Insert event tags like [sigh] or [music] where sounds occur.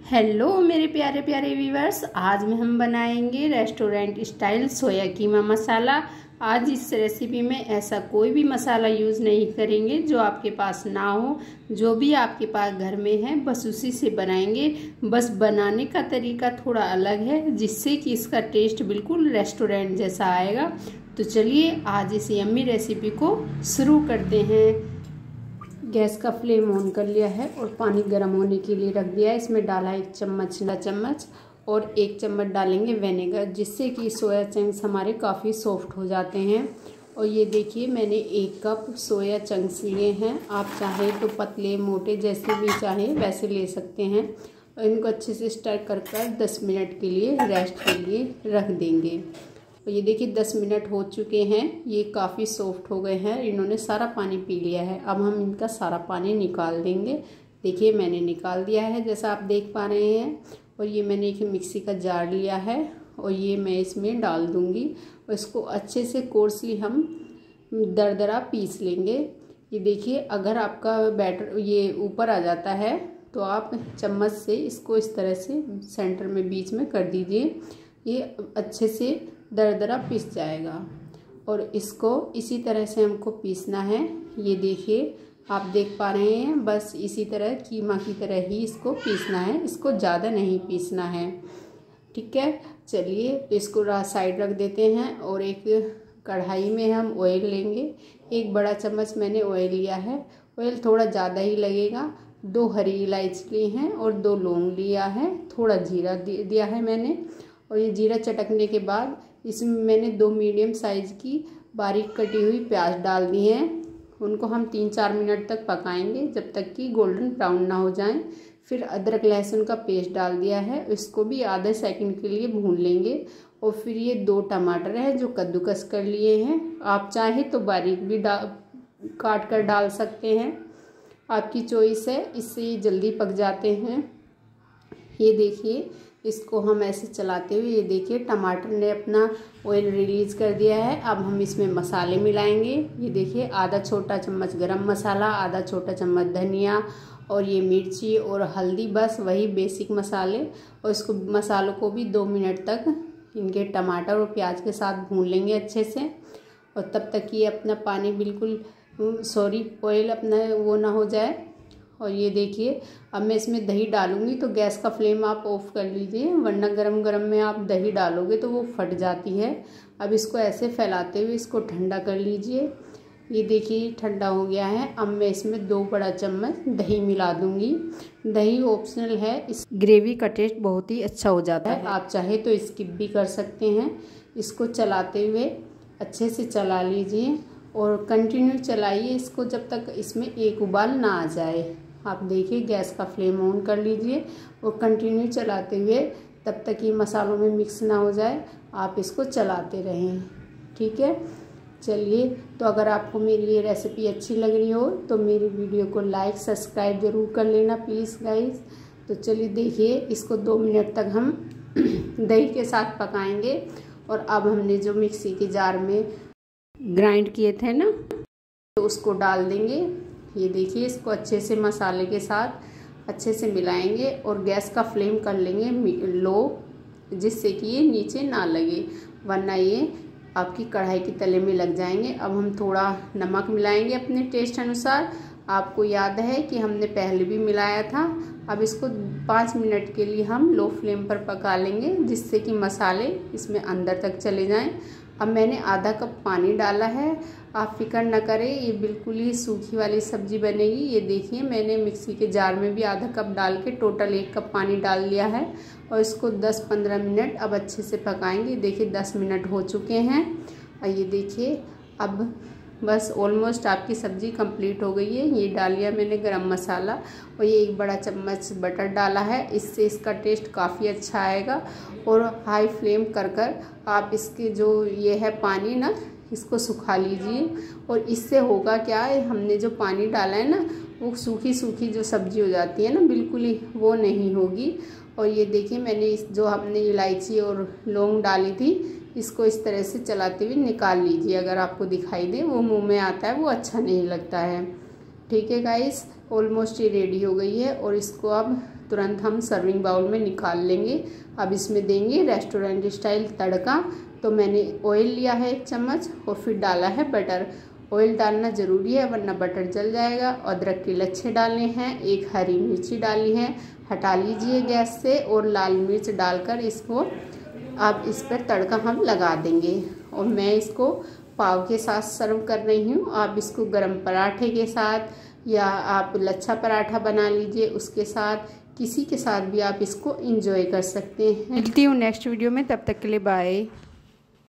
Hello मेरे प्यारे प्यारे व्यूवर्स, आज में हम बनाएँगे रेस्टोरेंट स्टाइल सोया कीमा मसाला। आज इस रेसिपी में ऐसा कोई भी मसाला यूज़ नहीं करेंगे जो आपके पास ना हो। जो भी आपके पास घर में है, बस उसी से बनाएँगे। बस बनाने का तरीका थोड़ा अलग है, जिससे कि इसका टेस्ट बिल्कुल रेस्टोरेंट जैसा आएगा। तो चलिए आज इस यम्मी रेसिपी को शुरू करते हैं। गैस का फ्लेम ऑन कर लिया है और पानी गर्म होने के लिए रख दिया है। इसमें डाला एक चम्मच ना चम्मच और एक चम्मच डालेंगे वेनेगर जिससे कि सोया चंक्स हमारे काफ़ी सॉफ्ट हो जाते हैं। और ये देखिए, मैंने एक कप सोया चंक्स लिए हैं। आप चाहें तो पतले, मोटे, जैसे भी चाहें, वैसे ले सकते हैं। और इनको अच्छे से स्टर कर कर दस मिनट के लिए रेस्ट के लिए रख देंगे। ये देखिए दस मिनट हो चुके हैं, ये काफ़ी सॉफ्ट हो गए हैं, इन्होंने सारा पानी पी लिया है। अब हम इनका सारा पानी निकाल देंगे। देखिए मैंने निकाल दिया है, जैसा आप देख पा रहे हैं, और ये मैंने एक मिक्सी का जार लिया है, और ये मैं इसमें डाल दूँगी। और इसको अच्छे से कोर्सली हम दरदरा पीस लेंगे। ये देखिए, अगर आपका बैटर ये ऊपर आ जाता है तो आप चम्मच से इसको इस तरह से सेंटर में बीच में कर दीजिए। ये अच्छे से दरदरा पीस जाएगा। और इसको इसी तरह से हमको पीसना है। ये देखिए, आप देख पा रहे हैं, बस इसी तरह कीमा की तरह ही इसको पीसना है। इसको ज़्यादा नहीं पीसना है। ठीक है? चलिए तो इसको साइड रख देते हैं और एक कढ़ाई में हम ऑयल लेंगे। एक बड़ा चम्मच मैंने ऑयल लिया है। ऑयल थोड़ा ज़्यादा ही लगेगा। दो हरी इलायची ली हैं और दो लौंग लिया है। थोड़ा जीरा दिया है मैंने। और ये जीरा चटकने के बाद इसमें मैंने दो मीडियम साइज़ की बारीक कटी हुई प्याज डाल दी हैं। उनको हम तीन चार मिनट तक पकाएँगे जब तक कि गोल्डन ब्राउन ना हो जाए। फिर अदरक लहसुन का पेस्ट डाल दिया है। इसको भी आधे सेकंड के लिए भून लेंगे। और फिर ये दो टमाटर हैं जो कद्दूकस कर लिए हैं। आप चाहें तो बारीक भी डाल काट कर डाल सकते हैं। आपकी चॉइस है, इससे ये जल्दी पक जाते हैं। ये देखिए इसको हम ऐसे चलाते हुए, ये देखिए, टमाटर ने अपना ऑयल रिलीज़ कर दिया है। अब हम इसमें मसाले मिलाएँगे। ये देखिए, आधा छोटा चम्मच गरम मसाला, आधा छोटा चम्मच धनिया और ये मिर्ची और हल्दी, बस वही बेसिक मसाले। और इसको मसालों को भी दो मिनट तक इनके टमाटर और प्याज के साथ भून लेंगे अच्छे से। और तब तक ये अपना पानी बिल्कुल सॉरी ऑयल अपना वो ना हो जाए। और ये देखिए, अब मैं इसमें दही डालूँगी तो गैस का फ्लेम आप ऑफ़ कर लीजिए, वरना गरम गरम में आप दही डालोगे तो वो फट जाती है। अब इसको ऐसे फैलाते हुए इसको ठंडा कर लीजिए। ये देखिए ठंडा हो गया है। अब मैं इसमें दो बड़ा चम्मच दही मिला दूँगी। दही ऑप्शनल है। इस ग्रेवी का टेस्ट बहुत ही अच्छा हो जाता है। आप चाहे तो स्किप भी कर सकते हैं। इसको चलाते हुए अच्छे से चला लीजिए और कंटिन्यू चलाइए इसको जब तक इसमें एक उबाल ना आ जाए। आप देखिए, गैस का फ्लेम ऑन कर लीजिए और कंटिन्यू चलाते हुए तब तक ये मसालों में मिक्स ना हो जाए, आप इसको चलाते रहें। ठीक है? चलिए तो अगर आपको मेरी ये रेसिपी अच्छी लग रही हो तो मेरी वीडियो को लाइक, सब्सक्राइब ज़रूर कर लेना प्लीज़ गाइस। तो चलिए देखिए, इसको दो मिनट तक हम [clears throat] दही के साथ पकाएँगे और अब हमने जो मिक्सी के जार में ग्राइंड किए थे ना तो उसको डाल देंगे। ये देखिए, इसको अच्छे से मसाले के साथ अच्छे से मिलाएँगे और गैस का फ्लेम कर लेंगे लो, जिससे कि ये नीचे ना लगे, वरना ये आपकी कढ़ाई के तले में लग जाएँगे। अब हम थोड़ा नमक मिलाएँगे अपने टेस्ट अनुसार। आपको याद है कि हमने पहले भी मिलाया था। अब इसको पाँच मिनट के लिए हम लो फ्लेम पर पका लेंगे, जिससे कि मसाले इसमें अंदर तक चले जाएँ। अब मैंने आधा कप पानी डाला है। आप फ़िक्र ना करें, ये बिल्कुल ही सूखी वाली सब्ज़ी बनेगी। ये देखिए, मैंने मिक्सी के जार में भी आधा कप डाल के टोटल एक कप पानी डाल लिया है और इसको 10-15 मिनट अब अच्छे से पकाएँगे। देखिए 10 मिनट हो चुके हैं। और ये देखिए, अब बस ऑलमोस्ट आपकी सब्ज़ी कंप्लीट हो गई है। ये डाल लिया मैंने गरम मसाला और ये एक बड़ा चम्मच बटर डाला है। इससे इसका टेस्ट काफ़ी अच्छा आएगा और हाई फ्लेम कर कर आप इसके जो ये है पानी ना, इसको सुखा लीजिए। और इससे होगा क्या है हमने जो पानी डाला है ना, वो सूखी सूखी जो सब्ज़ी हो जाती है ना, बिल्कुल ही वो नहीं होगी। और ये देखिए मैंने इस जो हमने इलायची और लौंग डाली थी इसको इस तरह से चलाते हुए निकाल लीजिए। अगर आपको दिखाई दे, वो मुँह में आता है, वो अच्छा नहीं लगता है। ठीक है गाइस ऑलमोस्ट ये रेडी हो गई है और इसको अब तुरंत हम सर्विंग बाउल में निकाल लेंगे। अब इसमें देंगे रेस्टोरेंट स्टाइल तड़का। तो मैंने ऑयल लिया है एक चम्मच और फिर डाला है बटर ऑयल डालना ज़रूरी है, वरना बटर जल जाएगा। अदरक के लच्छे डालने हैं, एक हरी मिर्ची डालनी है। हटा लीजिए गैस से और लाल मिर्च डालकर इसको अब इस पर तड़का हम लगा देंगे और मैं इसको पाव के साथ सर्व कर रही हूँ। आप इसको गरम पराठे के साथ या आप लच्छा पराठा बना लीजिए, उसके साथ किसी के साथ भी आप इसको इंजॉय कर सकते हैं। मिलती हूँ नेक्स्ट वीडियो में, तब तक के लिए बाय